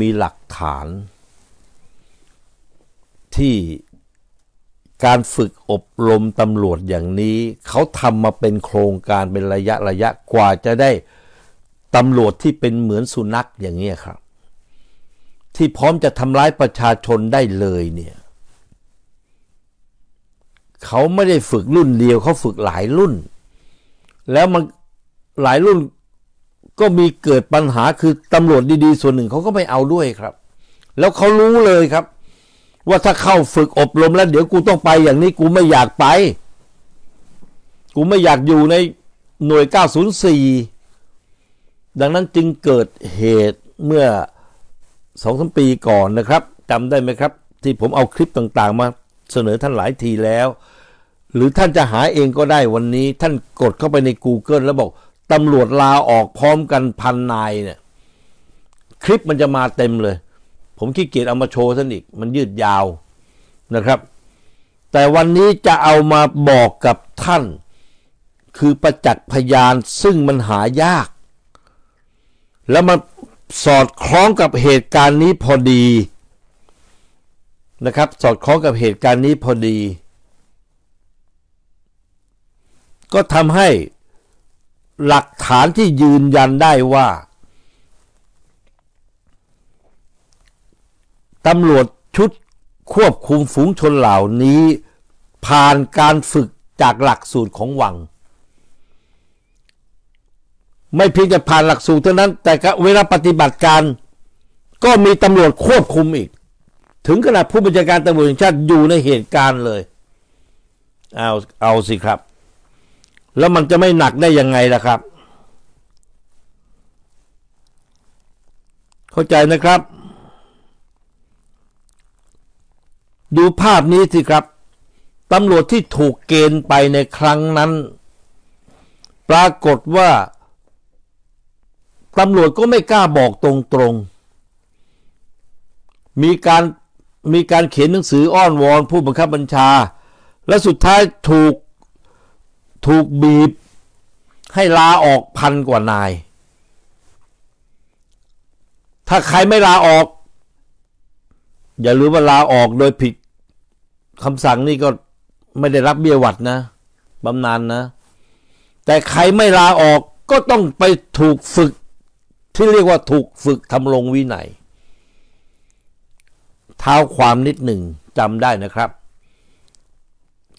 มีหลักฐาน ที่การฝึกอบรมตำรวจอย่างนี้ เขาทำมาเป็นโครงการเป็นระยะระยะกว่าจะได้ตำรวจที่เป็นเหมือนสุนัขอย่างนี้ครับ ที่พร้อมจะทำร้ายประชาชนได้เลยเนี่ยเขาไม่ได้ฝึกรุ่นเดียวเขาฝึกหลายรุ่น แล้วมันหลายรุ่น ก็มีเกิดปัญหาคือตำรวจดีๆ ส่วนหนึ่งเขาก็ไม่เอาด้วยครับ แล้วเขารู้เลยครับ ว่าถ้าเข้าฝึกอบรมแล้ว เดี๋ยวกูต้องไปอย่างนี้กูไม่อยากไป กูไม่อยากอยู่ในหน่วย 904 ดังนั้นจึงเกิดเหตุเมื่อสองสมปีก่อนนะครับจำได้ไหมครับ ที่ผมเอาคลิปต่างๆ มาเสนอท่านหลายทีแล้ว หรือท่านจะหาเองก็ได้วันนี้ ท่านกดเข้าไปใน Google แล้วบอก ตำรวจลาออกพร้อมกันพันนายเนี่ย คลิปมันจะมาเต็มเลย ผมขี้เกียจเอามาโชว์ท่านอีก มันยืดยาวนะครับ แต่วันนี้จะเอามาบอกกับท่าน คือประจักษ์พยานซึ่งมันหายาก แล้วมันสอดคล้องกับเหตุการณ์นี้พอดีนะครับ สอดคล้องกับเหตุการณ์นี้พอดี ก็ทำให้ หลักฐานที่ยืนยันได้ว่าตำรวจชุดควบคุมฝูงชนเหล่านี้ ผ่านการฝึกจากหลักสูตรของวัง ไม่เพียงแต่ผ่านหลักสูตรเท่านั้น แต่เวลาปฏิบัติการ ก็มีตำรวจควบคุมอีก ถึงขนาดผู้บัญชาการตำรวจแห่งชาติอยู่ในเหตุการณ์เลย เอาเอาสิครับ แล้วมันจะไม่หนักได้ยังไงล่ะครับ เข้าใจนะครับ ดูภาพนี้สิครับตำรวจที่ถูกเกณฑ์ไปในครั้งนั้น ปรากฏว่าตำรวจก็ไม่กล้าบอกตรงๆ มีการมีการเขียนหนังสืออ้อนวอนผู้บังคับบัญชา และสุดท้ายถูก ถูกบีบ ให้ลาออกพันกว่านาย ถ้าใครไม่ลาออก อย่าลืมว่าลาออกโดยผิดคำสั่งนี่ก็ไม่ได้รับเบี้ยหวัดนะบำนาญนนะ แต่ใครไม่ลาออกก็ต้องไปถูกฝึก ที่เรียกว่าถูกฝึกทำลงวินัยเท้าความนิดหนึ่งจำได้นะครับ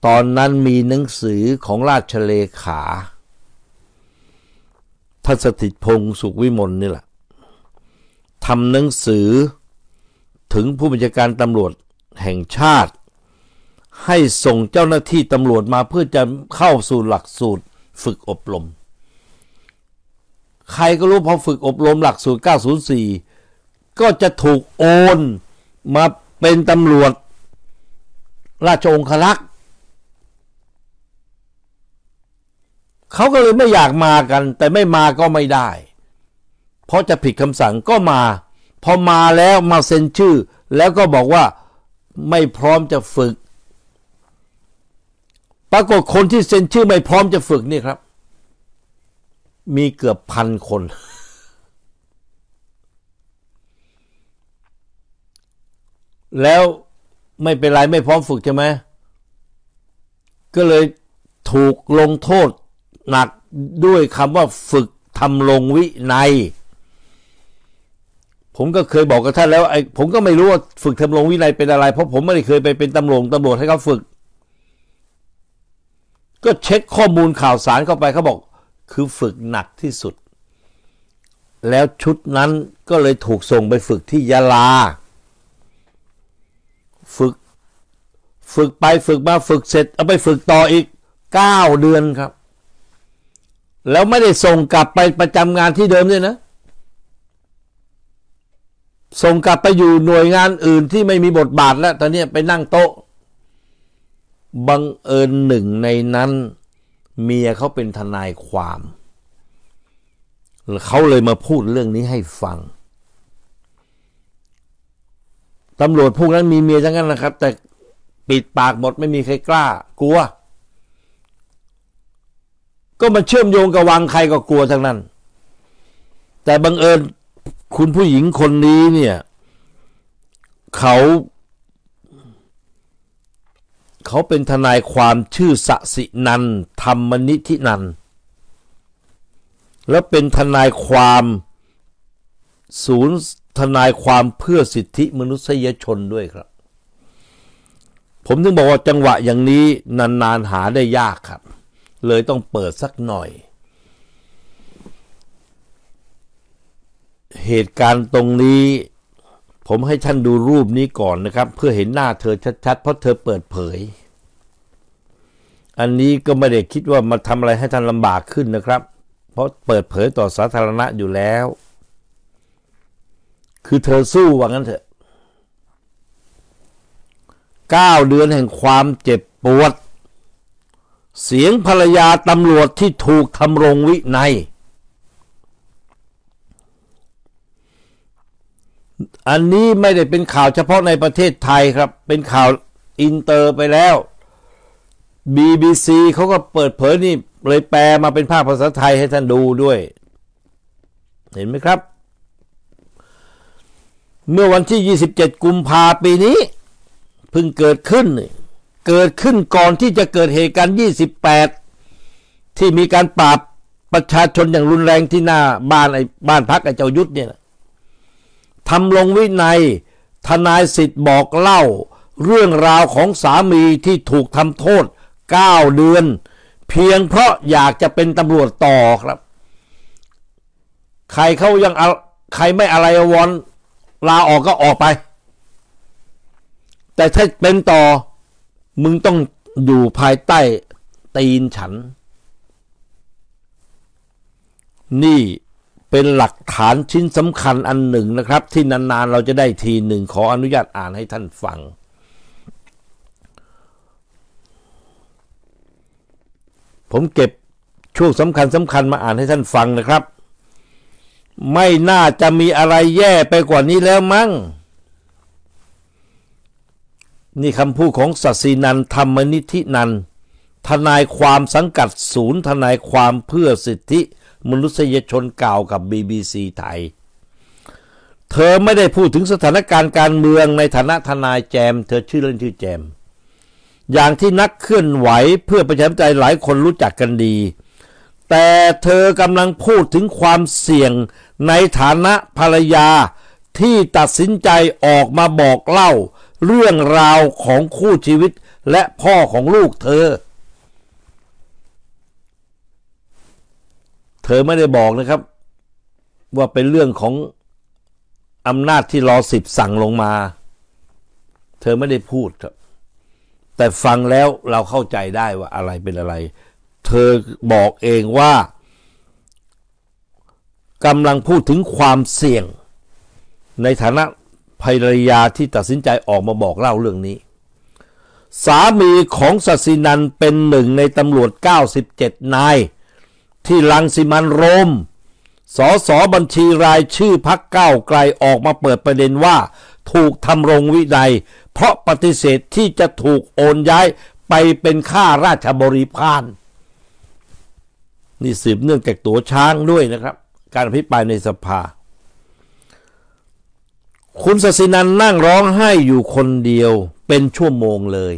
ตอนนั้นมีหนังสือของราชเลขาท่านสถิตพงศ์สุขวิมลนี่แหละทำหนังสือถึงผู้บัญชาการตำรวจแห่งชาติ ให้ส่งเจ้าหน้าที่ตำรวจมาเพื่อจะเข้าสู่หลักสูตรฝึกอบรม ใครก็รู้พอฝึกอบรมหลักสูตร 904 ก็จะถูกโอนมาเป็นตำรวจ ราชองครักษ์ เขาก็เลยไม่อยากมากัน แต่ไม่มาก็ไม่ได้ เพราะจะผิดคำสั่งก็มา พอมาแล้วมาเซ็นชื่อ แล้วก็บอกว่าไม่พร้อมจะฝึก ปรากฏคนที่เซ็นชื่อไม่พร้อมจะฝึกนี่ครับ มีเกือบพันคน แล้วไม่เป็นไรไม่พร้อมฝึกใช่ไหมก็เลยถูกลงโทษ หนักด้วยคำว่าฝึกทำลงวินัย ผมก็เคยบอกกับท่านแล้วไอ้ผมก็ไม่รู้ว่าฝึกทำลงวินัยเป็นอะไร เพราะผมไม่ได้เคยไปเป็นตำรวจตำรวจให้เขาฝึก ก็เช็คข้อมูลข่าวสารเข้าไปเขาบอก คือฝึกหนักที่สุด แล้วชุดนั้นก็เลยถูกส่งไปฝึกที่ยะลา ฝึก ฝึกไปฝึกมาฝึกเสร็จ เอาไปฝึกต่ออีกเก้าเดือนครับ แล้วไม่ได้ส่งกลับไปประจำงานที่เดิมด้วยนะ ส่งกลับไปอยู่หน่วยงานอื่นที่ไม่มีบทบาทแล้ว ตอนนี้ไปนั่งโต๊ะ บังเอิญหนึ่งในนั้น เมียเขาเป็นทนายความเขาเลยมาพูดเรื่องนี้ให้ฟังตำรวจพวกนั้นมีเมียทั้งนั้นนะครับ แต่ปิดปากหมดไม่มีใครกล้ากลัว ก็มันเชื่อมโยงกับวังใครก็กลัวทั้งนั้น แต่บังเอิญคุณผู้หญิงคนนี้เนี่ย เขา เขาเป็นทนายความชื่อสสินันธรรมนิธินัน แล้วเป็นทนายความศูนย์ทนายความเพื่อสิทธิมนุษยชนด้วยครับ ผมถึงบอกว่าจังหวะอย่างนี้นานๆหาได้ยากครับ เลยต้องเปิดสักหน่อย เหตุการณ์ตรงนี้ ผมให้ท่านดูรูปนี้ก่อนนะครับ เพื่อเห็นหน้าเธอชัดๆ เพราะเธอเปิดเผย อันนี้ก็ไม่ได้คิดว่ามาทำอะไรให้ท่านลำบากขึ้นนะครับ เพราะเปิดเผยต่อสาธารณะอยู่แล้ว คือเธอสู้ว่างั้นเถอะเก้าเดือนแห่งความเจ็บปวด เสียงภรรยาตำรวจที่ถูกธำรงวินัย อันนี้ไม่ได้เป็นข่าวเฉพาะในประเทศไทยครับ เป็นข่าวอินเตอร์ไปแล้ว BBC เขาก็เปิดเผยนี่เลยแปลมาเป็นภาพภาษาไทยให้ท่านดูด้วย เห็นไหมครับ เมื่อวันที่ 27 กุมภาปีนี้ เพิ่งเกิดขึ้น เกิดขึ้นก่อนที่จะเกิดเหตุการณ์ 28 ที่มีการปราบประชาชนอย่างรุนแรงที่หน้าบ้านไอ้บ้านพักไอ้เจ้ายุทธเนี่ยทำลงวินัยทนายสิทธิ์บอกเล่า เรื่องราวของสามีที่ถูกทำโทษ 9 เดือน เพียงเพราะอยากจะเป็นตำรวจต่อครับ ใครเขายังใครไม่อะไรวอนลาออกก็ออกไป แต่ถ้าเป็นต่อ มึงต้องอยู่ภายใต้ตีนฉัน นี่เป็นหลักฐานชิ้นสำคัญอันหนึ่งนะครับ ที่นานๆเราจะได้ทีหนึ่งขออนุญาตอ่านให้ท่านฟัง ผมเก็บช่วงสำคัญสำคัญมาอ่านให้ท่านฟังนะครับ ไม่น่าจะมีอะไรแย่ไปกว่านี้แล้วมั้ง นี่คำพูดของสัสีนันธรรมนิธินันทนายความสังกัดศูนย์ทนายความเพื่อสิทธิมนุษยชนกล่าวกับ BBC ไทย เธอไม่ได้พูดถึงสถานการณ์การเมืองในฐานะทนายแจม เธอชื่อเล่นชื่อแจม อย่างที่นักเคลื่อนไหวเพื่อประชาธิปไตยหลายคนรู้จักกันดี แต่เธอกำลังพูดถึงความเสี่ยงในฐานะภรรยาที่ตัดสินใจออกมาบอกเล่า เรื่องราวของคู่ชีวิตและพ่อของลูกเธอ เธอไม่ได้บอกนะครับ ว่าเป็นเรื่องของอำนาจที่รอสิบสั่งลงมา เธอไม่ได้พูดครับ แต่ฟังแล้วเราเข้าใจได้ว่าอะไรเป็นอะไร เธอบอกเองว่ากำลังพูดถึงความเสี่ยง ในฐานะ ภรรยาที่ตัดสินใจออกมาบอกเล่าเรื่องนี้ สามีของสัสินันเป็นหนึ่งในตำรวจ 97 นาย ที่ลังสิมันโรมสอสอบัญชีรายชื่อพักเก้าไกลออกมาเปิดประเด็นว่า ถูกทำรงวินัย เพราะปฏิเสธที่จะถูกโอนย้ายไปเป็นข้าราชบริพารนี่สืบเนื่องจากตัวช้างด้วยนะครับ การอภิปรายในสภา คุณสศินันนั่งร้องไห้อยู่คนเดียวเป็นชั่วโมงเลย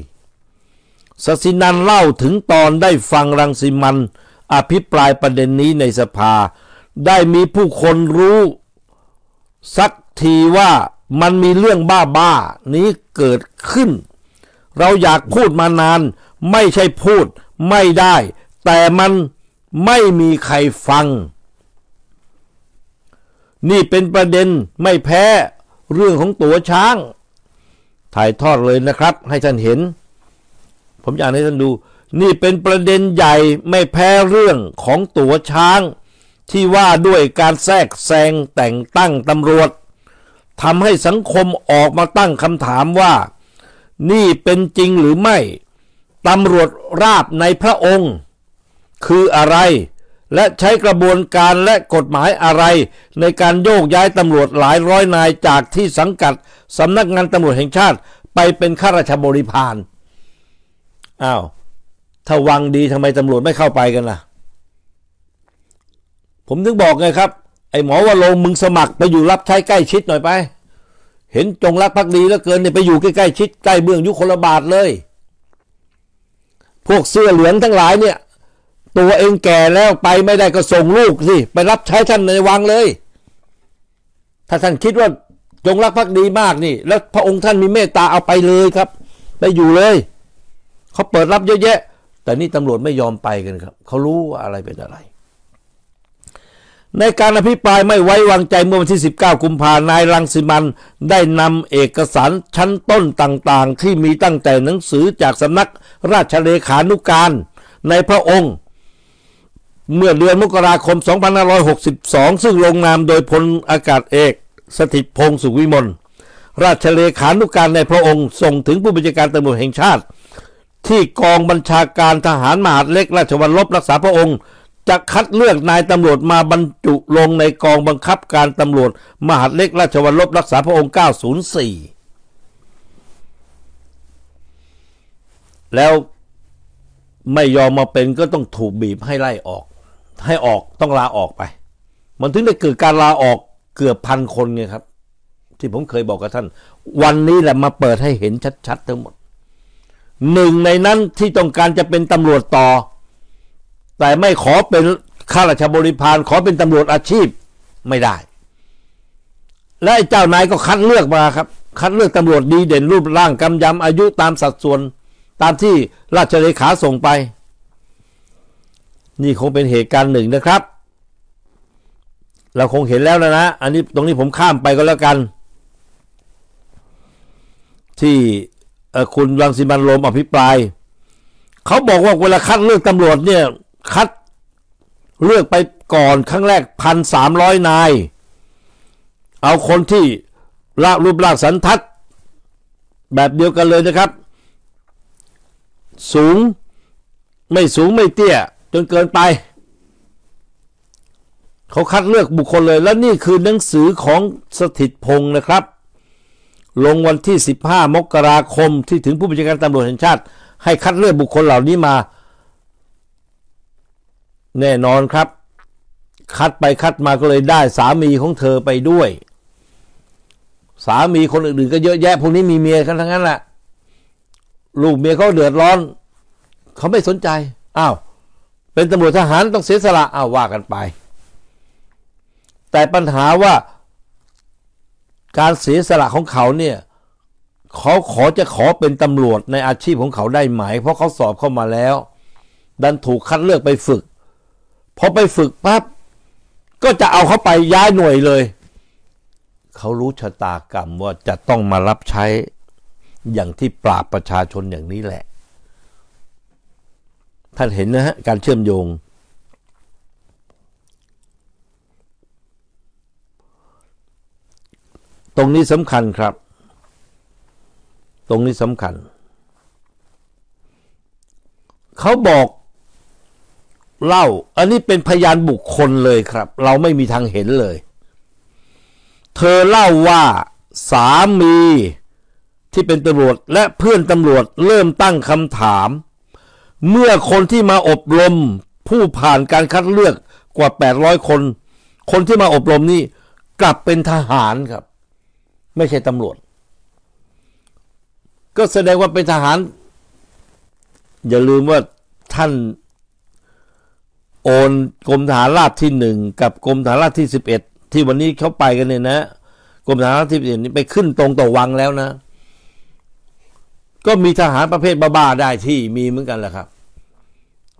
สศินันเล่าถึงตอนได้ฟังรังสิมันอภิปรายประเด็นนี้ในสภา ได้มีผู้คนรู้ สักทีว่ามันมีเรื่องบ้าๆนี้เกิดขึ้น เราอยากพูดมานาน ไม่ใช่พูดไม่ได้ แต่มันไม่มีใครฟัง นี่เป็นประเด็นไม่แพ้ เรื่องของตัวช้าง ถ่ายทอดเลยนะครับ ให้ท่านเห็น ผมอยากให้ท่านดู นี่เป็นประเด็นใหญ่ไม่แพ้เรื่องของตัวช้าง ที่ว่าด้วยการแทรกแซงแต่งตั้งตำรวจทำให้สังคมออกมาตั้งคำถามว่า นี่เป็นจริงหรือไม่ตำรวจราบในพระองค์ คืออะไร และใช้กระบวนการและกฎหมายอะไร ในการโยกย้ายตำรวจหลายร้อยนายจากที่สังกัดสำนักงานตำรวจแห่งชาติ ไปเป็นข้าราชบริพารอ้าวถ้าวังดีทำไมตำรวจไม่เข้าไปกันล่ะ ผมถึงบอกไงครับ ไอ้หมอว่าลงมึงสมัครไปอยู่รับใช้ใกล้ชิดหน่อยไป เห็นจงรักภักดีแล้วเกินเนี่ยไปอยู่ใกล้ๆชิดใกล้เบื้องยุคนละบาทเลย พวกเสื้อเหลืองทั้งหลายเนี่ย ตัวเองแก่แล้วไปไม่ได้ก็ส่งลูกสิ ไปรับใช้ท่านในวังเลย ถ้าท่านคิดว่าจงรักภักดีมากนี่ แล้วพระองค์ท่านมีเมตตาเอาไปเลยครับ ไปอยู่เลยเขาเปิดรับเยอะแยะ แต่นี่ตำรวจไม่ยอมไปกันครับเขารู้ว่าอะไรเป็นอะไร ในการอภิปรายไม่ไว้วางใจเมื่อวันที่ 19 กุมภานายรังสิมันได้นำเอกสารชั้นต้นต่างๆ ที่มีตั้งแต่หนังสือจากสำนักราชเลขานุการในพระองค์ เมื่อเดือนมกราคม 2562 ซึ่งลงนามโดยพลอากาศเอก สถิตพงศ์สุวิมล ราชเลขานุการในพระองค์ส่งถึงผู้บัญชาการตำรวจแห่งชาติ ที่กองบัญชาการทหารมหาดเล็กราชวัลลบรักษาพระองค์ จะคัดเลือกนายตำรวจมาบรรจุลงในกองบังคับการตำรวจ มหาดเล็กราชวัลลบรักษาพระองค์ 904 แล้วไม่ยอมมาเป็นก็ต้องถูกบีบให้ไล่ออก ให้ออกต้องลาออกไป มันถึงได้เกิดการลาออกเกือบพันคนไงครับ ที่ผมเคยบอกกับท่าน วันนี้แหละมาเปิดให้เห็นชัดๆทั้งหมดหนึ่งในนั้นที่ต้องการจะเป็นตำรวจต่อ แต่ไม่ขอเป็นข้าราชบริพารขอเป็นตำรวจอาชีพไม่ได้ และไอ้เจ้านายก็คัดเลือกมาครับ คัดเลือกตำรวจดีเด่นรูปร่างกำยำอายุตามสัดส่วน ตามที่ราชเลขาส่งไป นี่คงเป็นเหตุการณ์หนึ่งนะครับ เราคงเห็นแล้วนะนะ อันนี้ตรงนี้ผมข้ามไปก็แล้วกัน ที่คุณรังสิมันโรมอภิปราย เขาบอกว่าเวลาคัดเลือกตำรวจเนี่ย คัดเลือกไปก่อนครั้งแรกพันสามร้อยนาย เอาคนที่ละรูปร่างสันทัด แบบเดียวกันเลยนะครับ สูงไม่สูงไม่เตี้ย จนเกินไป เขาคัดเลือกบุคคลเลย แล้วนี่คือหนังสือของสถิตพงศ์นะครับ ลงวันที่ 15 มกราคมที่ถึงผู้บัญชาการตำรวจแห่งชาติ ให้คัดเลือกบุคคลเหล่านี้มา แน่นอนครับ คัดไปคัดมาก็เลยได้สามีของเธอไปด้วย สามีคนอื่นๆก็เยอะแยะพวกนี้มีเมียกันทั้งนั้นแหละลูกเมียเขาเดือดร้อน เขาไม่สนใจ อ้าว เป็นตำรวจทหารต้องเสียสละอ้าวว่ากันไป แต่ปัญหาว่าการเสียสละของเขาเนี่ยเขาขอจะขอเป็นตำรวจในอาชีพของเขาได้ไหม เพราะเขาสอบเข้ามาแล้ว ดันถูกคัดเลือกไปฝึกพอไปฝึกปั๊บก็จะเอาเขาไปย้ายหน่วยเลย เขารู้ชะตากรรมว่าจะต้องมารับใช้อย่างที่ปราบประชาชนอย่างนี้แหละ ท่านเห็นนะฮะการเชื่อมโยง ตรงนี้สำคัญครับ ตรงนี้สำคัญ เขาบอกเล่า อันนี้เป็นพยานบุคคลเลยครับ เราไม่มีทางเห็นเลย เธอเล่าว่าสามีที่เป็นตำรวจและเพื่อนตำรวจเริ่มตั้งคำถาม เมื่อคนที่มาอบรมผู้ผ่านการคัดเลือกกว่า 800 คน คนที่มาอบรมนี่กลับเป็นทหารครับ ไม่ใช่ตำรวจ ก็แสดงว่าเป็นทหาร อย่าลืมว่าท่านโอนกรมทหารราบที่หนึ่งกับกรมทหารราบที่สิบเอ็ดที่วันนี้เขาไปกันเนี่ยนะกรมทหารราบที่สิบเอ็ดนี่ไปขึ้นตรงต่อวังแล้วนะ ก็มีทหารประเภทบ้าๆได้ที่มีเหมือนกันแหละครับ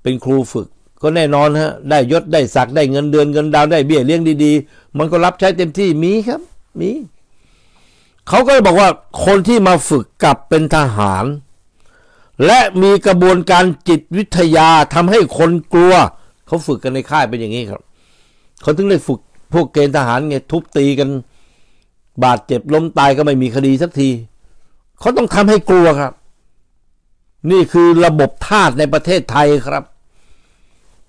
เป็นครูฝึกก็แน่นอนฮะได้ยศได้ศักดิ์ได้เงินเดือนเงินดาวได้เบี้ยเลี้ยงดีๆ มันก็รับใช้เต็มที่มีครับ มีเขาก็บอกว่าคนที่มาฝึกกลับเป็นทหาร และมีกระบวนการจิตวิทยาทำให้คนกลัว เขาฝึกกันในค่ายเป็นอย่างนี้ครับเขาถึงได้ฝึกพวกเกณฑ์ทหารไงทุบตีกัน บาดเจ็บล้มตายก็ไม่มีคดีสักที เขาต้องทำให้กลัวครับ นี่คือระบบทาสในประเทศไทยครับ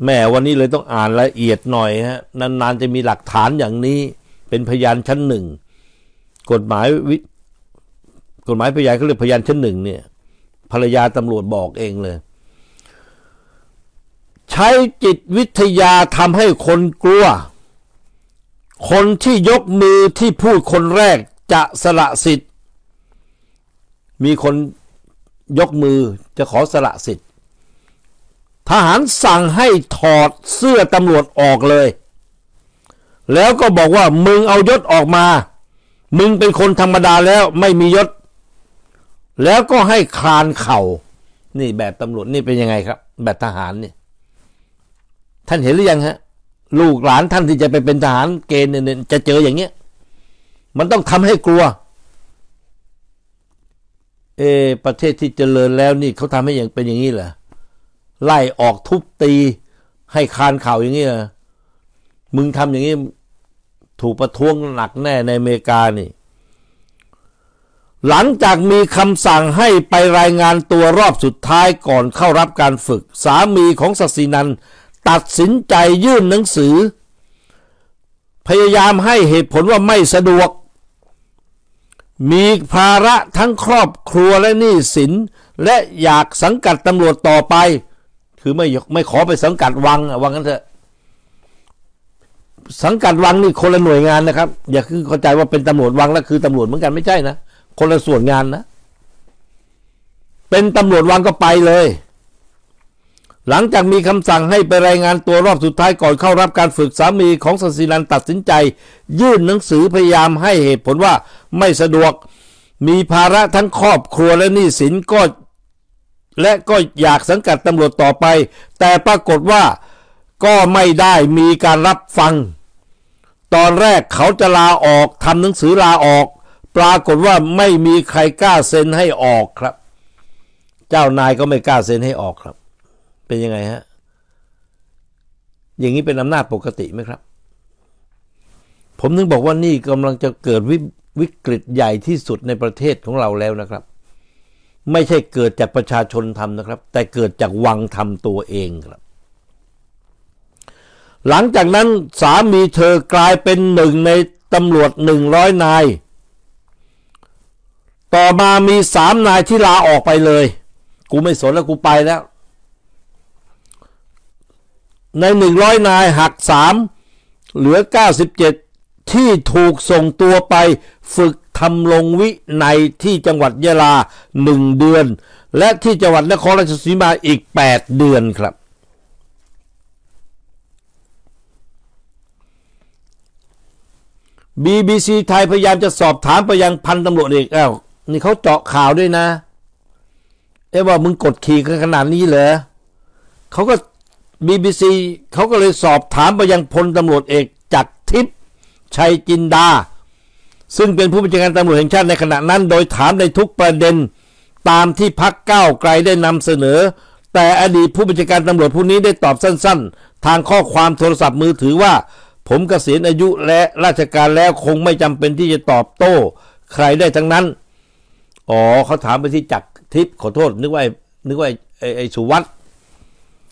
แม่วันนี้เลยต้องอ่านละเอียดหน่อยฮะนานๆจะมีหลักฐานอย่างนี้ เป็นพยานชั้นหนึ่งกฎหมายวิกฎหมายพยานเขาเรียกพยานชั้นหนึ่งเนี่ย ภรรยาตำรวจบอกเองเลย ใช้จิตวิทยาทำให้คนกลัว คนที่ยกมือที่พูดคนแรกจะสละสิทธิ์ มีคนยกมือจะขอสละสิทธิ์ ทหารสั่งให้ถอดเสื้อตำรวจออกเลย แล้วก็บอกว่ามึงเอายศออกมา มึงเป็นคนธรรมดาแล้วไม่มียศ แล้วก็ให้คลานเข่า นี่แบบตำรวจนี่เป็นยังไงครับ แบบทหารนี่ท่านเห็นหรือยังฮะ ลูกหลานท่านที่จะไปเป็นทหารเกณฑ์เนี่ยจะเจออย่างเงี้ย มันต้องทำให้กลัว เอ ประเทศที่เจริญแล้วนี่เขาทำให้อย่างเป็นอย่างนี้เหรอไล่ออกทุบตี ให้คานข่าวอย่างนี้เหรอมึงทำอย่างนี้ถูกประท้วงหนักแน่ในอเมริกานี่ หลังจากมีคำสั่งให้ไปรายงานตัวรอบสุดท้ายก่อนเข้ารับการฝึก สามีของศัสินันตัดสินใจยื่นหนังสือ พยายามให้เหตุผลว่าไม่สะดวก มีภาระทั้งครอบครัวและหนี้สิน และอยากสังกัดตำรวจต่อไป คือไม่ไม่ขอไปสังกัดวังวังกันเถอะ สังกัดวังนี่คนละหน่วยงานนะครับ อย่าคือเข้าใจว่าเป็นตำรวจวังแล้วคือตำรวจเหมือนกันไม่ใช่นะคนละส่วนงานนะ เป็นตำรวจวังก็ไปเลย หลังจากมีคำสั่งให้ไปรายงานตัวรอบสุดท้ายก่อนเข้ารับการฝึกสามีของสศิลันตัดสินใจ ยื่นหนังสือพยายามให้เหตุผลว่าไม่สะดวก มีภาระทั้งครอบครัวและหนี้สินก็ และก็อยากสังกัดตำรวจต่อไป แต่ปรากฏว่าก็ไม่ได้มีการรับฟัง ตอนแรกเขาจะลาออกทำหนังสือลาออก ปรากฏว่าไม่มีใครกล้าเซ็นให้ออกครับ เจ้านายก็ไม่กล้าเซ็นให้ออกครับ เป็นยังไงฮะ อย่างนี้เป็นอำนาจปกติไหมครับ ผมนึงบอกว่านี่กำลังจะเกิดวิวิกฤตใหญ่ที่สุดในประเทศของเราแล้วนะครับ ไม่ใช่เกิดจากประชาชนทำนะครับ แต่เกิดจากวังทำตัวเองครับ หลังจากนั้นสามีเธอกลายเป็นหนึ่งในตำรวจหนึ่งร้อยนาย ต่อมามีสามนายที่ลาออกไปเลย กูไม่สนแล้วกูไปแล้ว ในหนึ่งร้อยนายหักสามเหลือเก้าสิบเจ็ดที่ถูกส่งตัวไปฝึกทำลงวิในที่จังหวัดยะลาหนึ่งเดือน และที่จังหวัดนครราชสีมาอีกแปดเดือนครับ BBC ไทยพยายามจะสอบถามไปยังพันตำรวจเอกอ้าวนี่เขาเจาะข่าวด้วยนะ เอ๊ว่ามึงกดขี่กันขนาดนี้เหรอเขาก็ BBC เขาก็เลยสอบถามไปยังพลตำรวจเอกจักรทิพย์ชัยจินดา ซึ่งเป็นผู้บัญชาการตำรวจแห่งชาติในขณะนั้น โดยถามในทุกประเด็นตามที่พักเก้าไกลได้นำเสนอ แต่อดีตผู้บัญชาการตำรวจผู้นี้ได้ตอบสั้น ๆ ทางข้อความโทรศัพท์มือถือว่า ผมเกษียณอายุและราชการแล้วคงไม่จำเป็นที่จะตอบโต้ ใครได้ทั้งนั้น อ๋อเขาถามไปที่จักรทิพย์ขอโทษนึกว่านึกว่าไอ้ไอ้สุวัต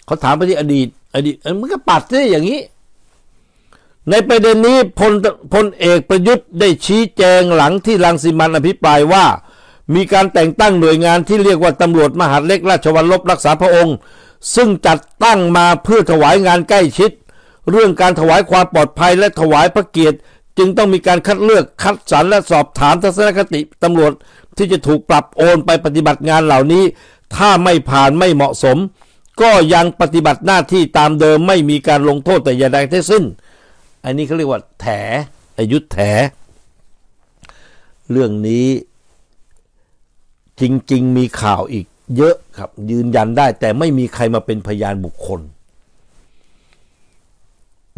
เขาถามไปที่อดีต อดีตมันก็ปัดได้อย่างนี้ ในประเด็นนี้พลพลเอกประยุทธ์ได้ชี้แจงหลังที่ลังสิมันอภิปรายว่า มีการแต่งตั้งหน่วยงานที่เรียกว่าตำรวจมหาดเล็กราชวัลลบรักษาพระองค์ ซึ่งจัดตั้งมาเพื่อถวายงานใกล้ชิด เรื่องการถวายความปลอดภัยและถวายพระเกียรติ จึงต้องมีการคัดเลือกคัดสรรและสอบถามทัศนคติตำรวจที่จะถูกปรับโอนไปปฏิบัติงานเหล่านี้ ถ้าไม่ผ่านไม่เหมาะสม ก็ยังปฏิบัติหน้าที่ตามเดิมไม่มีการลงโทษแต่อย่างใดทั้งสิ้น อันนี้เขาเรียกว่า แถอายุแถ เรื่องนี้จริง ๆ มีข่าวอีกเยอะครับ ยืนยันได้แต่ไม่มีใครมาเป็นพยานบุคคล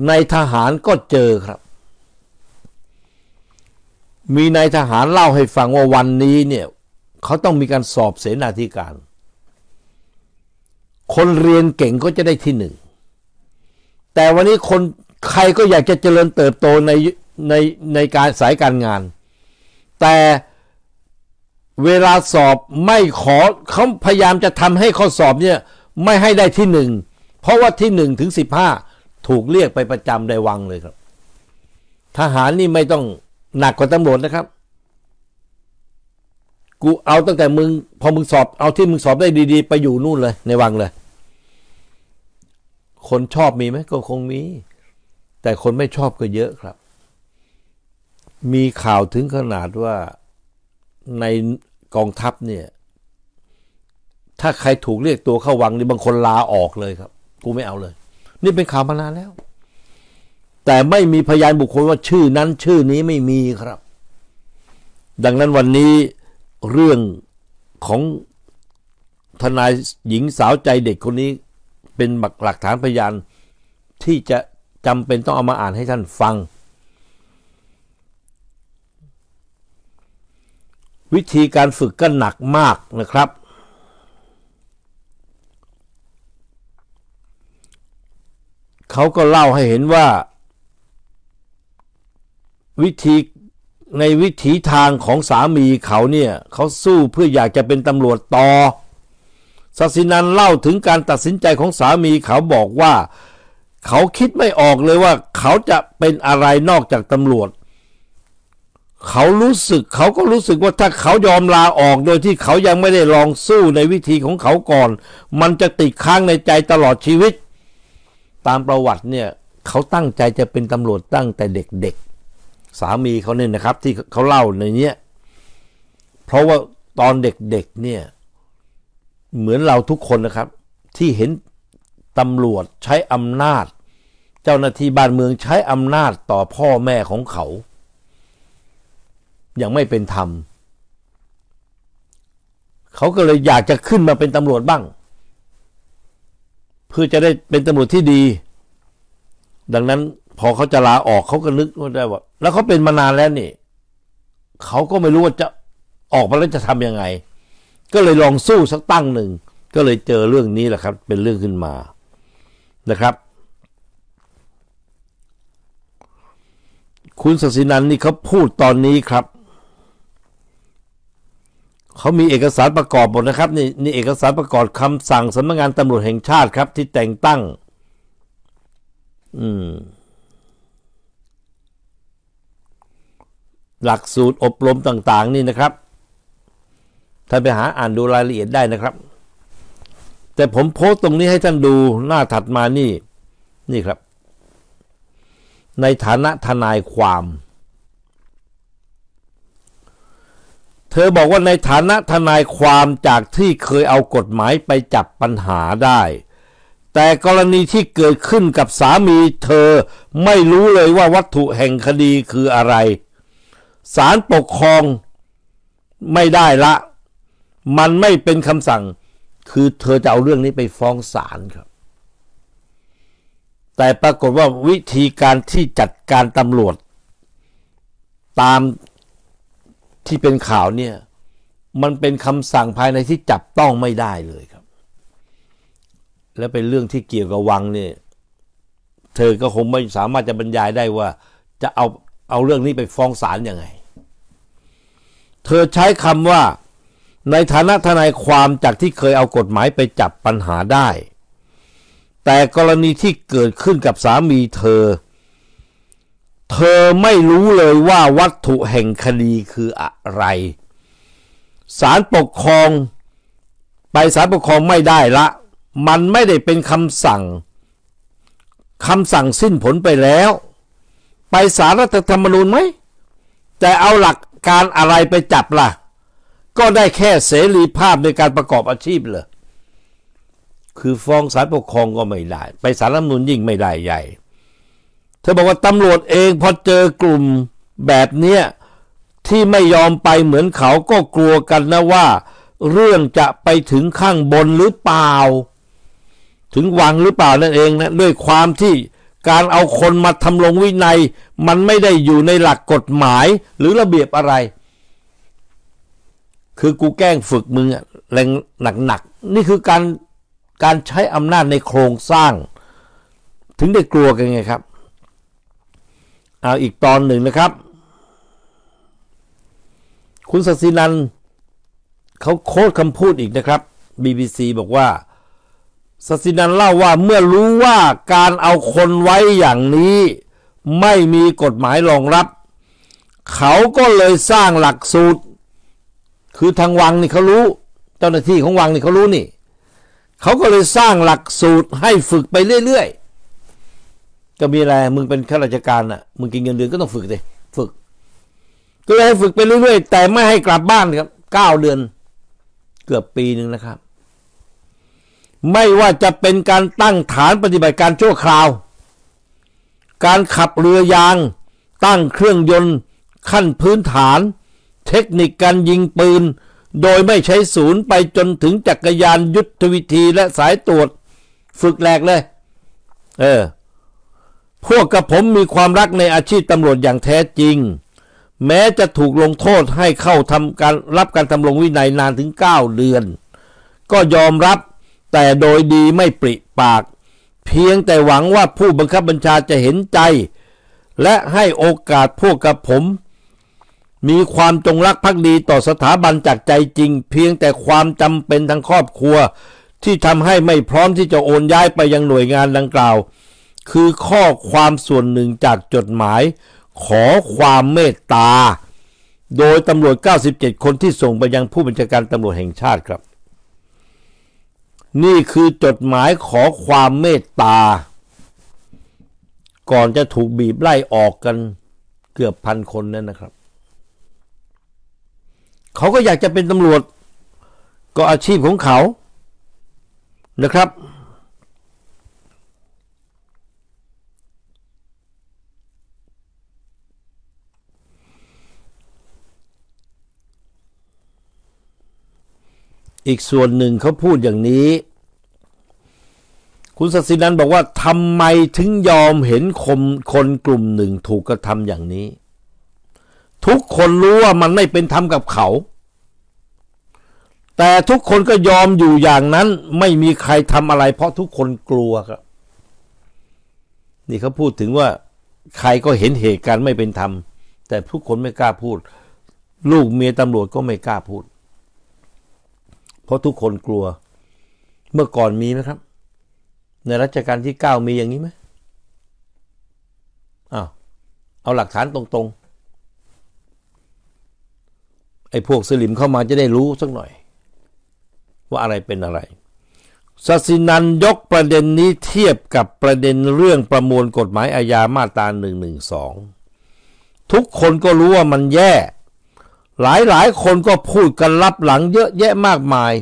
ในทหารก็เจอครับ มีนายทหารเล่าให้ฟังว่าวันนี้เนี่ย เขาต้องมีการสอบเสนาธิการ คนเรียนเก่งก็จะได้ที่หนึ่ง แต่วันนี้คนใครก็อยากจะเจริญเติบโตในในในการสายการงาน แต่เวลาสอบไม่ขอเขาพยายามจะทำให้ข้อสอบเนี่ยไม่ให้ได้ที่หนึ่ง เพราะว่าที่หนึ่งถึงสิบห้าถูกเรียกไปประจำได้วังเลยครับ ทหารนี่ไม่ต้องหนักกว่าตำรวจนะครับ กูเอาตั้งแต่มึง พอมึงสอบเอาที่มึงสอบได้ดี ๆ ไปอยู่นู่นเลย ในวังเลย คนชอบมีไหมก็คงมี แต่คนไม่ชอบก็เยอะครับ มีข่าวถึงขนาดว่าในกองทัพเนี่ย ถ้าใครถูกเรียกตัวเข้าวังนี่บางคนลาออกเลยครับ กูไม่เอาเลย นี่เป็นข่าวมานานแล้ว แต่ไม่มีพยานบุคคลว่าชื่อนั้นชื่อนี้ไม่มีครับ ดังนั้นวันนี้ เรื่องของทนายหญิงสาวใจเด็กคนนี้เป็นหลักฐานพยานที่จะจำเป็นต้องเอามาอ่านให้ท่านฟัง วิธีการฝึกก็หนักมากนะครับ เขาก็เล่าให้เห็นว่า วิธี ในวิถีทางของสามีเขาเนี่ยเขาสู้เพื่ออยากจะเป็นตำรวจต่อสัสินันเล่าถึงการตัดสินใจของสามีเขาบอกว่า เขาคิดไม่ออกเลยว่า เขาจะเป็นอะไรนอกจากตำรวจ เขารู้สึกเขาก็รู้สึกว่าถ้าเขายอมลาออกโดยที่เขายังไม่ได้ลองสู้ในวิธีของเขาก่อน มันจะติดค้างในใจตลอดชีวิต ตามประวัติเนี่ย เขาตั้งใจจะเป็นตำรวจตั้งแต่เด็กๆ สามีเขาเนี่ยนะครับ ที่เขาเล่าในเนี้ยเพราะว่าตอนเด็กๆเนี่ย เหมือนเราทุกคนนะครับ ที่เห็นตำรวจใช้อำนาจ เจ้าหน้าที่บ้านเมืองใช้อำนาจต่อพ่อแม่ของเขา อย่างไม่เป็นธรรม เขาก็เลยอยากจะขึ้นมาเป็นตำรวจบ้าง เพื่อจะได้เป็นตำรวจที่ดี ดังนั้น พอเขาจะลาออกเขาก็นึกว่าได้ว่า แล้วเขาเป็นมานานแล้วนี่เขาก็ไม่รู้ว่าจะออกมาแล้วจะทำยังไง ก็เลยลองสู้สักตั้งหนึ่ง ก็เลยเจอเรื่องนี้แหละครับ เป็นเรื่องขึ้นมานะครับ คุณศศินันนี่เขาพูดตอนนี้ครับเขามีเอกสารประกอบหมดนะครับนี่นี่เอกสารประกอบคำสั่งสำนักงานตำรวจแห่งชาติครับ ที่แต่งตั้ง อืม หลักสูตรอบรมต่างๆ นี่นะครับ ท่านไปหาอ่านดูรายละเอียดได้นะครับ แต่ผมโพสต์ตรงนี้ให้ท่านดูหน้าถัดมานี่ นี่ครับ ในฐานะทนายความ เธอบอกว่าในฐานะทนายความจากที่เคยเอากฎหมายไปจับปัญหาได้แต่กรณีที่เกิดขึ้นกับสามีเธอไม่รู้เลยว่าวัตถุแห่งคดีคืออะไร ศาลปกครองไม่ได้ละ มันไม่เป็นคำสั่ง คือเธอจะเอาเรื่องนี้ไปฟ้องศาลครับ แต่ปรากฏว่าวิธีการที่จัดการตำรวจ ตามที่เป็นข่าวเนี่ย มันเป็นคำสั่งภายในที่จับต้องไม่ได้เลยครับ และเป็นเรื่องที่เกี่ยวกับวังเนี่ย เธอก็คงไม่สามารถจะบรรยายได้ว่าจะเอา เอาเรื่องนี้ไปฟ้องศาลยังไง เธอใช้คำว่า ในฐานะทนายความจากที่เคยเอากฎหมายไปจับปัญหาได้ แต่กรณีที่เกิดขึ้นกับสามีเธอ เธอไม่รู้เลยว่าวัตถุแห่งคดีคืออะไรศาลปกครอง ไปศาลปกครองไม่ได้ละ มันไม่ได้เป็นคำสั่งคำสั่งสิ้นผลไปแล้ว ไปศาลรัฐธรรมนูญไหม แต่เอาหลักการอะไรไปจับล่ะ ก็ได้แค่เสรีภาพในการประกอบอาชีพเลย คือฟ้องศาลปกครองก็ไม่ได้ ไปศาลรัฐมนุนยิ่งไม่ได้ใหญ่ เธอบอกว่าตำรวจเองพอเจอกลุ่มแบบเนี้ยที่ไม่ยอมไปเหมือนเขาก็กลัวกันนะว่า เรื่องจะไปถึงข้างบนหรือเปล่า ถึงวังหรือเปล่านั่นเองนะด้วยความที่ การเอาคนมาทำลงวินัย มันไม่ได้อยู่ในหลักกฎหมายหรือระเบียบอะไร คือกูแกล้งฝึกมึงแรงหนักๆนี่คือการการใช้อำนาจในโครงสร้าง ถึงได้กลัวกันไงครับ เอาอีกตอนหนึ่งนะครับ คุณศักดิ์นันเขาโค้ดคำพูดอีกนะครับ BBC บอกว่า ศักดิ์นันเล่าว่าเมื่อรู้ว่าการเอาคนไว้อย่างนี้ ไม่มีกฎหมายรองรับ เขาก็เลยสร้างหลักสูตร คือทางวังนี่เขารู้ เจ้าหน้าที่ของวังนี่เขารู้นี่ เขาก็เลยสร้างหลักสูตรให้ฝึกไปเรื่อยๆ ก็มีอะไรมึงเป็นข้าราชการอะ มึงกินเงินเดือนก็ต้องฝึกเลยฝึก ก็เลยให้ฝึกไปเรื่อยๆ แต่ไม่ให้กลับบ้านครับเก้าเดือน เกือบปีหนึ่งนะครับ ไม่ว่าจะเป็นการตั้งฐานปฏิบัติการชั่วคราว การขับเรือยาง ตั้งเครื่องยนต์ ขั้นพื้นฐาน เทคนิคการยิงปืน โดยไม่ใช้ศูนย์ไปจนถึงจักรยานยุทธวิธีและสายตรวจ ฝึกแหลกเลย เออ พวกกับผมมีความรักในอาชีพตำรวจอย่างแท้จริง แม้จะถูกลงโทษให้เข้าทำการรับการทำลงวินัยนานถึง 9 เดือน ก็ยอมรับ แต่โดยดีไม่ปริปาก เพียงแต่หวังว่าผู้บังคับบัญชาจะเห็นใจ และให้โอกาสพวกกับผม มีความจงรักภักดีต่อสถาบันจากใจจริง เพียงแต่ความจำเป็นทางครอบครัว ที่ทำให้ไม่พร้อมที่จะโอนย้ายไปยังหน่วยงานดังกล่าว คือข้อความส่วนหนึ่งจากจดหมาย ขอความเมตตา โดยตำรวจ 97 คนที่ส่งไปยังผู้บัญชาการตำรวจแห่งชาติครับ นี่คือจดหมายขอความเมตตา ก่อนจะถูกบีบไล่ออกกันเกือบพันคนนั่นนะครับ เขาก็อยากจะเป็นตำรวจ ก็อาชีพของเขานะครับ อีกส่วนหนึ่งเขาพูดอย่างนี้ คุณศักดิ์สินันบอกว่าทำไมถึงยอมเห็นคนคนกลุ่มหนึ่งถูกกระทำอย่างนี้ ทุกคนรู้ว่ามันไม่เป็นธรรมกับเขา แต่ทุกคนก็ยอมอยู่อย่างนั้นไม่มีใครทำอะไร เพราะทุกคนกลัวครับ นี่เขาพูดถึงว่าใครก็เห็นเหตุการณ์ไม่เป็นธรรม แต่ทุกคนไม่กล้าพูด ลูกเมียตำรวจก็ไม่กล้าพูด เพราะทุกคนกลัว เมื่อก่อนมีไหมครับ ในรัชกาลที่เก้ามีอย่างนี้ไหมอ้าวเอาหลักฐานตรงๆ ไอ้พวกสลิมเข้ามาจะได้รู้สักหน่อย ว่าอะไรเป็นอะไรสัสินันยกประเด็นนี้เทียบกับประเด็นเรื่องประมวลกฎหมายอาญามาตรา112 ทุกคนก็รู้ว่ามันแย่ หลายหลายคนก็พูดกันรับหลังเยอะแยะมากมาย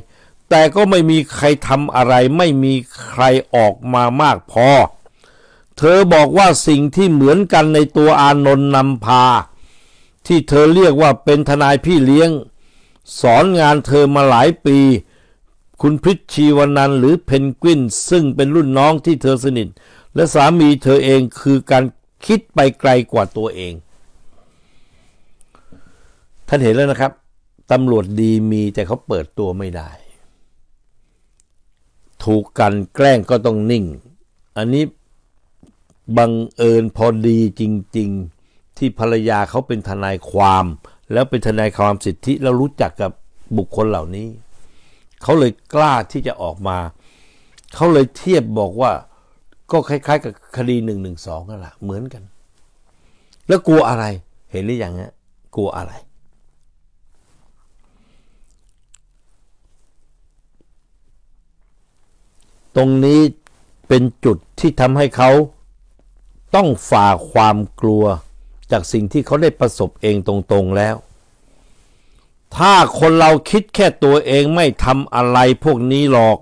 แต่ก็ไม่มีใครทำอะไรไม่มีใครออกมามากพอ เธอบอกว่าสิ่งที่เหมือนกันในตัวอานนท์นำพา ที่เธอเรียกว่าเป็นทนายพี่เลี้ยง สอนงานเธอมาหลายปี คุณพิชชีวนันหรือเพนกวินซึ่งเป็นรุ่นน้องที่เธอสนิท และสามีเธอเองคือการคิดไปไกลกว่าตัวเอง ท่านเห็นแล้วนะครับตำรวจดีมีแต่เขาเปิดตัวไม่ได้ ถูกกันแกล้งก็ต้องนิ่ง อันนี้บังเอิญพอดีจริง ๆ ที่ภรรยาเขาเป็นทนายความ แล้วเป็นทนายความสิทธิแล้วรู้จักกับบุคคลเหล่านี้ เขาเลยกล้าที่จะออกมา เขาเลยเทียบบอกว่า ก็คล้าย ๆ กับคดีหนึ่งหนึ่งสองนั่นแหละเหมือนกัน แล้วกลัวอะไร เห็นหรือยังฮะกลัวอะไร ตรงนี้เป็นจุดที่ทำให้เขาต้องฝ่าความกลัวจากสิ่งที่เขาได้ประสบเองตรงๆแล้ว ถ้าคนเราคิดแค่ตัวเองไม่ทำอะไรพวกนี้หรอก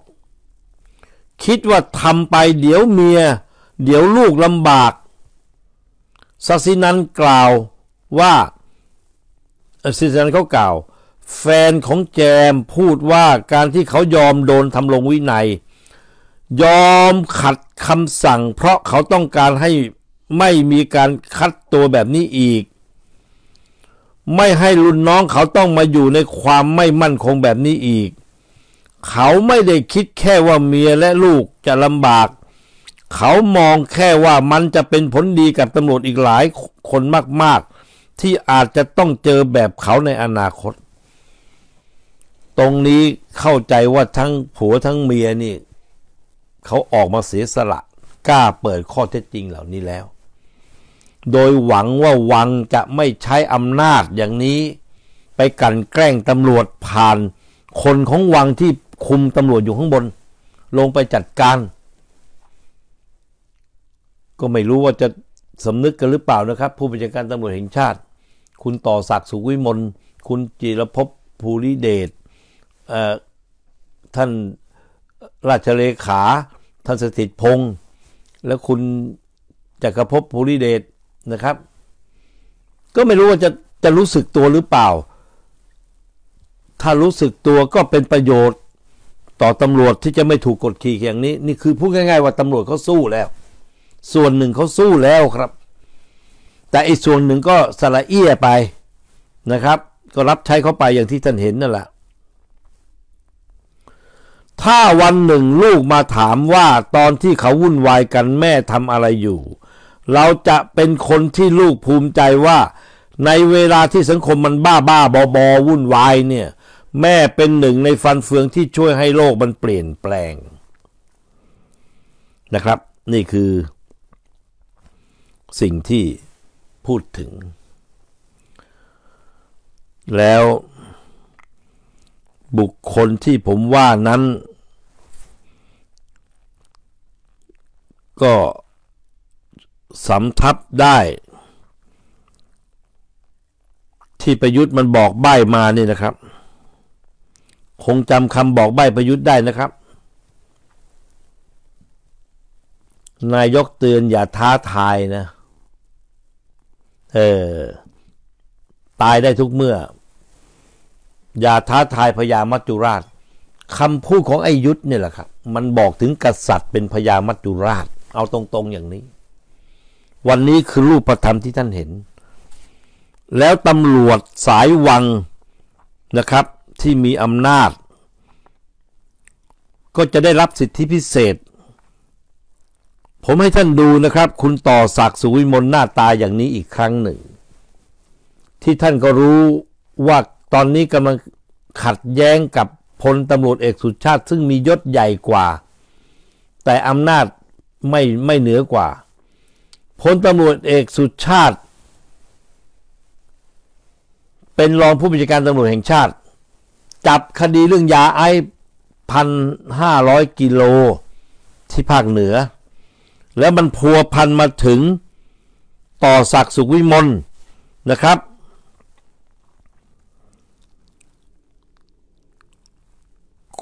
คิดว่าทำไปเดี๋ยวเมีย เดี๋ยวลูกลำบากสัสินันกล่าวว่าสัสินันเขากล่าว แฟนของแจมพูดว่าการที่เขายอมโดนทำลงวินัย ยอมขัดคำสั่ง เพราะเขาต้องการให้ไม่มีการคัดตัวแบบนี้อีก ไม่ให้รุ่นน้องเขาต้องมาอยู่ในความไม่มั่นคงแบบนี้อีก เขาไม่ได้คิดแค่ว่าเมียและลูกจะลำบาก เขามองแค่ว่ามันจะเป็นผลดีกับตำรวจอีกหลายคนมากๆ ที่อาจจะต้องเจอแบบเขาในอนาคต ตรงนี้เข้าใจว่าทั้งผัวทั้งเมียนี่ เขาออกมาเสียสละกล้าเปิดข้อเท็จจริงเหล่านี้แล้ว โดยหวังว่าวังจะไม่ใช้อำนาจอย่างนี้ ไปกันแกล้งตำรวจผ่านคนของวังที่คุมตำรวจอยู่ข้างบน ลงไปจัดการ ก็ไม่รู้ว่าจะสำนึกกันหรือเปล่านะครับ ผู้บัญชาการตำรวจแห่งชาติ คุณต่อศักดิ์สุขวิมลคุณจิรภพภูริเดชท่าน ราชเลขาท่านสถิตพงศ์และคุณจักรภพภูริเดชนะครับ ก็ไม่รู้ว่าจะจะรู้สึกตัวหรือเปล่า ถ้ารู้สึกตัวก็เป็นประโยชน์ต่อตำรวจที่จะไม่ถูกกดขี่อย่างนี้ นี่คือพูดง่ายๆว่าตำรวจเขาสู้แล้ว ส่วนหนึ่งเขาสู้แล้วครับ แต่อีกส่วนหนึ่งก็สละเอี้ยไปนะครับ ก็รับใช้เขาไปอย่างที่ท่านเห็นนั่นแหละ ถ้าวันหนึ่งลูกมาถามว่าตอนที่เขาวุ่นวายกันแม่ทำอะไรอยู่ เราจะเป็นคนที่ลูกภูมิใจว่า ในเวลาที่สังคมมันบ้าบ้าบอบอวุ่นวายเนี่ย แม่เป็นหนึ่งในฟันเฟืองที่ช่วยให้โลกมันเปลี่ยนแปลง นะครับ นี่คือ สิ่งที่พูดถึง แล้ว บุคคลที่ผมว่านั้น ก็สำทับได้ ที่ประยุทธ์มันบอกใบ้มานี่นะครับ คงจำคำบอกใบ้ประยุทธ์ได้นะครับ นายกเตือนอย่าท้าทายนะ เออ ตายได้ทุกเมื่อ อย่าท้าทายพญามัจจุราชคำพูดของไอ้ยุทธเนี่ยแหละครับ มันบอกถึงกษัตริย์เป็นพญามัจจุราช เอาตรงๆอย่างนี้ วันนี้คือรูปธรรมที่ท่านเห็น แล้วตำรวจสายวังนะครับ ที่มีอำนาจ ก็จะได้รับสิทธิพิเศษ ผมให้ท่านดูนะครับ คุณต่อศักดิ์สุวิมลหน้าตาอย่างนี้อีกครั้งหนึ่ง ที่ท่านก็รู้ว่า ตอนนี้กำลังขัดแย้งกับพลตำรวจเอกสุชาติ ซึ่งมียศใหญ่กว่า แต่อำนาจไม่ไม่เหนือกว่าพลตำรวจเอกสุชาติ เป็นรองผู้บัญชาการตำรวจแห่งชาติ จับคดีเรื่องยาไอพันห้าร้อยกิโลที่ภาคเหนือ แล้วมันพัวพันมาถึงต่อศักดิ์สุขวิมลนะครับ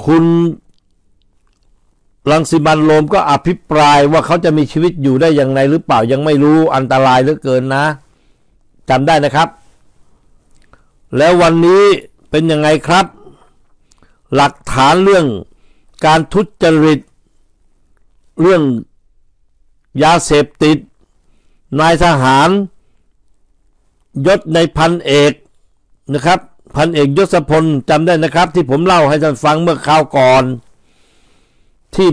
คุณรังสิมันโรมก็อภิปรายว่าเขาจะมีชีวิตอยู่ได้อย่างไรหรือเปล่ายังไม่รู้อันตรายเหลือเกินนะจำได้นะครับ แล้ววันนี้เป็นยังไงครับ หลักฐานเรื่องการทุจริต เรื่องยาเสพติด นายทหาร ยศในพันเอกนะครับ พันเอกยศพลจำได้นะครับ ที่ผมเล่าให้ท่านฟังเมื่อคราวก่อน ที่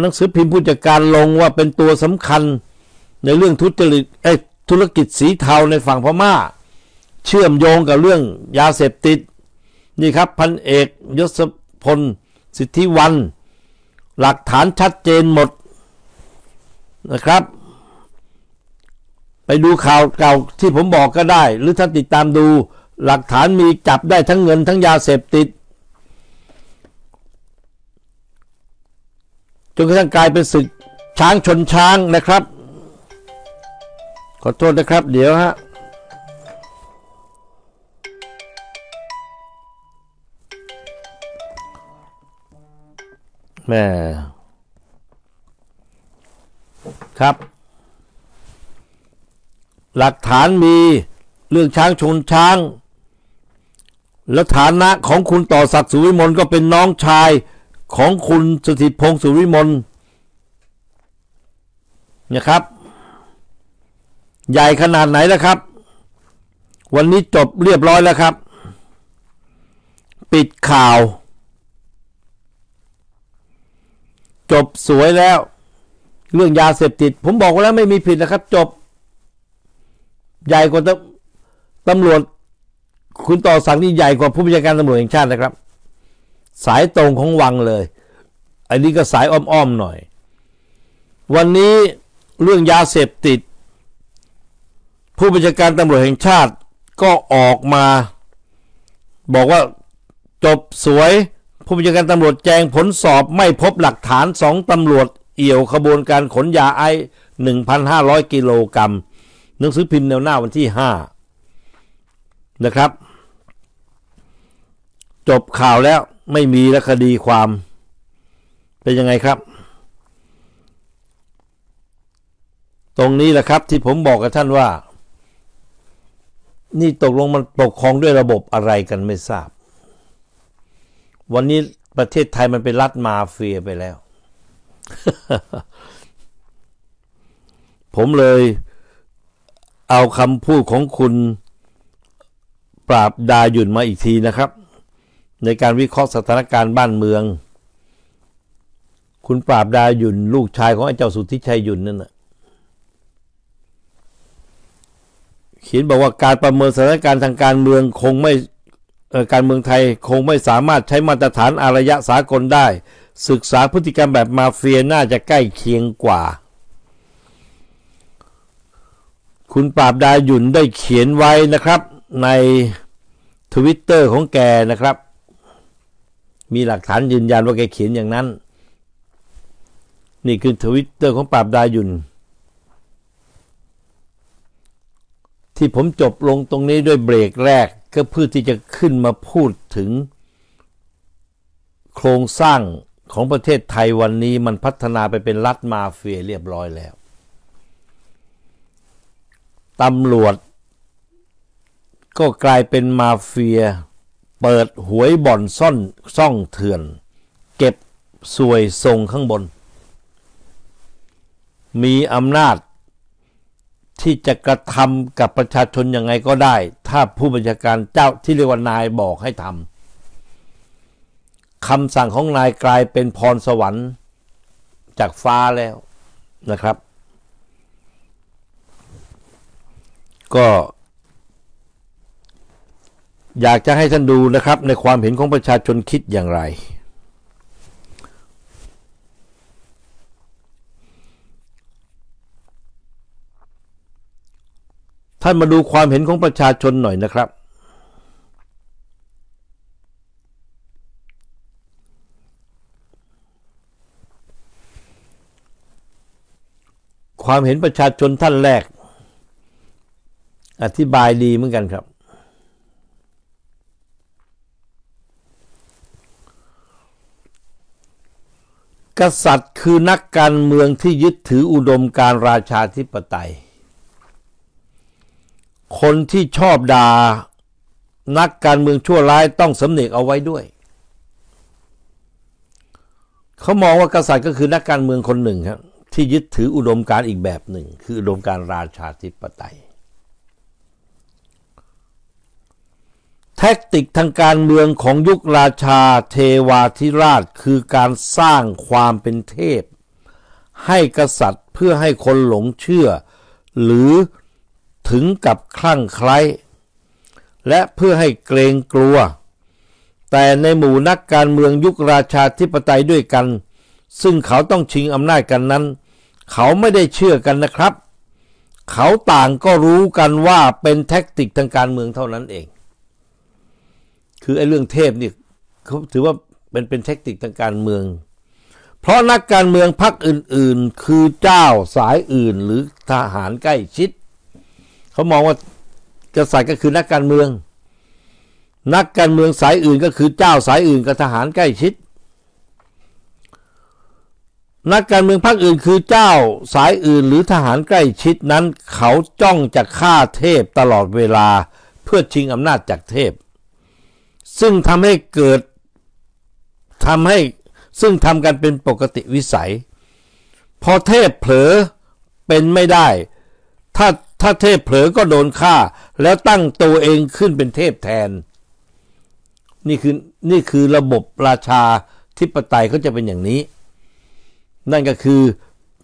หนังสือพิมพ์ผู้จัดการลงว่าเป็นตัวสำคัญในเรื่องทุจริตไอ้ธุรกิจสีเทาในฝั่งพม่า เชื่อมโยงกับเรื่องยาเสพติด นี่ครับพันเอกยศพลสิทธิวัน หลักฐานชัดเจนหมดนะครับ ไปดูข่าวเก่าที่ผมบอกก็ได้ หรือท่านติดตามดู หลักฐานมีจับได้ทั้งเงินทั้งยาเสพติด จนกระทั่งกลายเป็นศึกช้างชนช้างนะครับ ขอโทษนะครับ เดี๋ยวฮะแม่ครับ หลักฐานมีเรื่องช้างชนช้าง แล้วฐานะของคุณต่อศักดิ์สุวิมลก็เป็นน้องชายของคุณสถิตพงศ์สุริมนนะครับ ใหญ่ขนาดไหนแล้วครับ วันนี้จบเรียบร้อยแล้วครับ ปิดข่าว จบสวยแล้ว เรื่องยาเสพติด ผมบอกแล้วไม่มีผิดนะครับ จบ ใหญ่กว่าตำรวจ คุณต่อสั่งที่ใหญ่กว่าผู้บัญชาการตำรวจแห่งชาตินะครับ สายตรงของวังเลย อันนี้ก็สายอ้อมๆหน่อย วันนี้เรื่องยาเสพติด ผู้บัญชาการตำรวจแห่งชาติก็ออกมา บอกว่าจบสวย ผู้บัญชาการตำรวจแจงผลสอบไม่พบหลักฐานสองตำรวจเอี่ยวขบวนการขนยาไอ 1,500 กิโลกรัมหนังสือพิมพ์แนวหน้าวันที่นะครับ จบข่าวแล้วไม่มีแล้วคดีความ เป็นยังไงครับ ตรงนี้แหละครับที่ผมบอกกับท่านว่า นี่ตกลงมันปกครองด้วยระบบอะไรกันไม่ทราบ วันนี้ประเทศไทยมันเป็นรัฐมาเฟียไปแล้ว ผมเลยเอาคำพูดของคุณปราบดาหยุ่นมาอีกทีนะครับ ในการวิเคราะห์สถานการณ์บ้านเมือง คุณปราบดาหยุ่นลูกชายของไอ้เจ้าสุทธิชัยหยุ่นนั่นนะเขียนบอกว่าการประเมินสถานการณ์ทางการเมืองคงไม่การเมืองไทยคงไม่สามารถใช้มาตรฐานอารยะสากลได้ ศึกษาพฤติกรรมแบบมาเฟียน่าจะใกล้เคียงกว่า คุณปราบดาหยุ่นได้เขียนไว้นะครับในทวิตเตอร์ของแกนะครับ มีหลักฐานยืนยันว่าแกเขียนอย่างนั้น นี่คือทวิตเตอร์ของปราบดาหยุน ที่ผมจบลงตรงนี้ด้วยเบรกแรก ก็เพื่อที่จะขึ้นมาพูดถึง โครงสร้างของประเทศไทยวันนี้มันพัฒนาไปเป็นรัฐมาเฟียเรียบร้อยแล้วตำรวจก็กลายเป็นมาเฟีย เปิดหวยบ่อนซ่อนซ่องเถื่อน เก็บสวยทรงข้างบน มีอำนาจที่จะกระทำกับประชาชนยังไงก็ได้ ถ้าผู้บัญชาการเจ้าที่เรียกว่านายบอกให้ทำคำสั่งของนายกลายเป็นพรสวรรค์จากฟ้าแล้วนะครับ ก็ อยากจะให้ท่านดูนะครับในความเห็นของประชาชนคิดอย่างไร ท่านมาดูความเห็นของประชาชนหน่อยนะครับ ความเห็นประชาชนท่านแรก อธิบายดีเหมือนกันครับ กษัตริย์คือนักการเมืองที่ยึดถืออุดมการราชาธิปไตย คนที่ชอบด่านักการเมืองชั่วร้ายต้องสำเนึกเอาไว้ด้วย เขามองว่ากษัตริย์ก็คือนักการเมืองคนหนึ่งครับที่ยึดถืออุดมการอีกแบบหนึ่ง คืออุดมการราชาธิปไตย แท็กติกทางการเมืองของยุคราชาเทวาธิราชคือการสร้างความเป็นเทพ ให้กษัตริย์เพื่อให้คนหลงเชื่อ หรือถึงกับคลั่งไคล้และเพื่อให้เกรงกลัว แต่ในหมู่นักการเมืองยุคราชาธิปไตยด้วยกัน ซึ่งเขาต้องชิงอำนาจกันนั้น เขาไม่ได้เชื่อกันนะครับ เขาต่างก็รู้กันว่าเป็นแท็กติกทางการเมืองเท่านั้นเอง คือไอ้เรื่องเทพนี่เขาถือว่าเป็นเป็นแท็กติกทางการเมือง เพราะนักการเมืองพรรคอื่น ๆ คือเจ้าสายอื่นหรือทหารใกล้ชิด เขามองว่ากษัตริย์ก็คือนักการเมือง นักการเมืองสายอื่นก็คือเจ้าสายอื่นกับทหารใกล้ชิด นักการเมืองพรรคอื่นคือเจ้าสายอื่นหรือทหารใกล้ชิดนั้น เขาจ้องจะฆ่าเทพตลอดเวลาเพื่อชิงอำนาจจากเทพ ซึ่งทำให้เกิดทำให้ซึ่งทำกันเป็นปกติวิสัย พอเทพเผลอเป็นไม่ได้ ถ้าถ้าเทพเผลอก็โดนฆ่า แล้วตั้งตัวเองขึ้นเป็นเทพแทน นี่คือนี่คือระบบราชาธิปไตยเขาจะเป็นอย่างนี้ นั่นก็คือ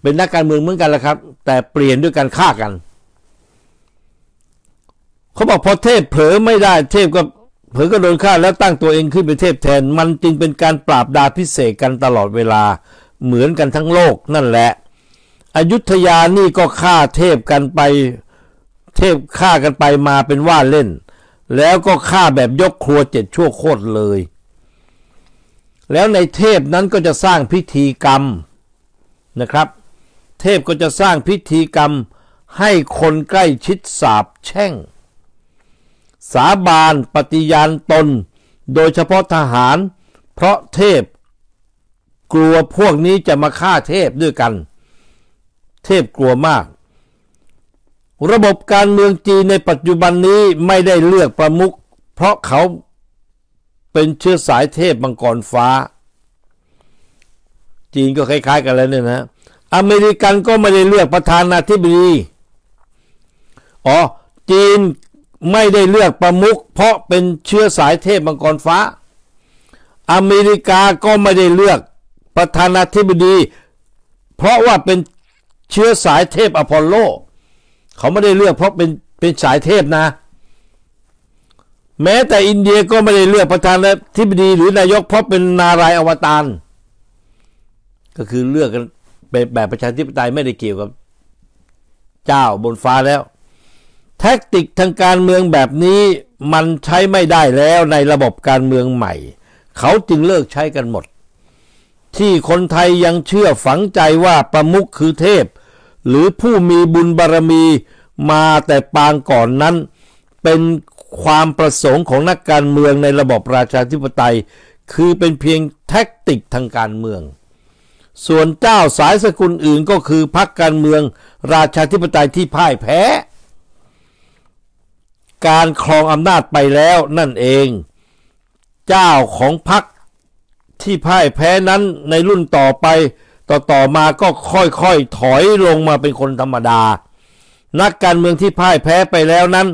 เป็นนักการเมืองเหมือนกันแหละครับ แต่เปลี่ยนด้วยการฆ่ากัน เขาบอกพอเทพเผลอไม่ได้ เทพก็ เผลอก็โดนฆ่าแล้วตั้งตัวเองขึ้นเป็นเทพแทน มันจึงเป็นการปราบดาพิเศษกันตลอดเวลา เหมือนกันทั้งโลกนั่นแหละ อยุธยานี่ก็ฆ่าเทพกันไป เทพฆ่ากันไปมาเป็นว่าเล่น แล้วก็ฆ่าแบบยกครัวเจ็ดชั่วโคตรเลย แล้วในเทพนั้นก็จะสร้างพิธีกรรมนะครับ เทพก็จะสร้างพิธีกรรมให้คนใกล้ชิดสาบแช่ง สาบานปฏิญาณตน โดยเฉพาะทหาร เพราะเทพ กลัวพวกนี้จะมาฆ่าเทพด้วยกัน เทพกลัวมาก ระบบการเมืองจีนในปัจจุบันนี้ไม่ได้เลือกประมุขเพราะเขาเป็นเชื้อสายเทพมังกรฟ้า จีนก็คล้าย ๆ กันแล้วเนี่ยนะ อเมริกันก็ไม่ได้เลือกประธานาธิบดี อ๋อ จีน ไม่ได้เลือกประมุขเพราะเป็นเชื้อสายเทพมังกรฟ้า อเมริกาก็ไม่ได้เลือกประธานาธิบดี เพราะว่าเป็นเชื้อสายเทพอพอลโล เขาไม่ได้เลือกเพราะเป็นเป็นสายเทพนะ แม้แต่อินเดียก็ไม่ได้เลือกประธานาธิบดีหรือนายกเพราะเป็นนารายอวตารก็คือเลือกกันเป็นแบบประชาธิปไตยไม่ได้เกี่ยวกับ เจ้าบนฟ้าแล้ว แท็กติกทางการเมืองแบบนี้มันใช้ไม่ได้แล้วในระบบการเมืองใหม่ เขาจึงเลิกใช้กันหมด ที่คนไทยยังเชื่อฝังใจว่าประมุขคือเทพ หรือผู้มีบุญบารมีมาแต่ปางก่อนนั้น เป็นความประสงค์ของนักการเมืองในระบบราชาธิปไตย คือเป็นเพียงแท็กติกทางการเมือง ส่วนเจ้าสายสกุลอื่นก็คือพรรคการเมือง ราชาธิปไตยที่พ่ายแพ้ การครองอำนาจไปแล้วนั่นเอง เจ้าของพรรคที่พ่ายแพ้นั้นในรุ่นต่อไป ต่อต่อมาก็ค่อยๆถอยลงมาเป็นคนธรรมดา นักการเมืองที่พ่ายแพ้ไปแล้วนั้น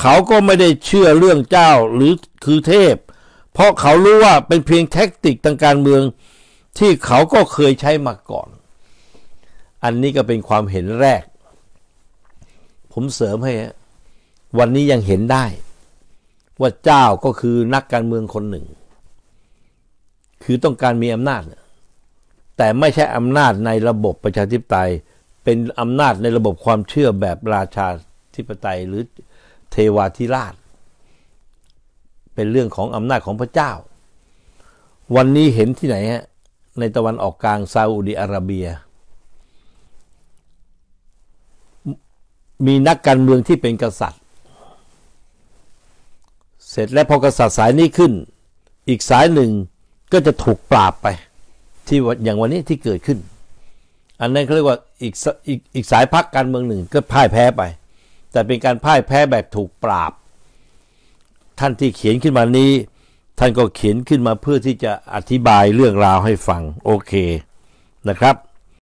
เขาก็ไม่ได้เชื่อเรื่องเจ้าหรือคือเทพ เพราะเขารู้ว่าเป็นเพียงแท็กติกทางการเมืองที่เขาก็เคยใช้มาก่อน อันนี้ก็เป็นความเห็นแรก ผมเสริมให้ฮะ วันนี้ยังเห็นได้ ว่าเจ้าก็คือนักการเมืองคนหนึ่ง คือต้องการมีอำนาจ แต่ไม่ใช่อำนาจในระบบประชาธิปไตย เป็นอำนาจในระบบความเชื่อแบบราชาธิปไตยหรือเทวาธิราช เป็นเรื่องของอำนาจของพระเจ้า วันนี้เห็นที่ไหนฮะในตะวันออกกลางซาอุดีอาระเบีย มีนักการเมืองที่เป็นกษัตริย์ เสร็จแล้วพอกษัตริย์สายนี้ขึ้น อีกสายหนึ่งก็จะถูกปราบไป ที่อย่างวันนี้ที่เกิดขึ้น อันนั้นเขาเรียกว่าอีกอีกอีกสายพักการเมืองหนึ่งก็พ่ายแพ้ไป แต่เป็นการพ่ายแพ้แบบถูกปราบ ท่านที่เขียนขึ้นมานี้ ท่านก็เขียนขึ้นมาเพื่อที่จะอธิบายเรื่องราวให้ฟังโอเคนะครับ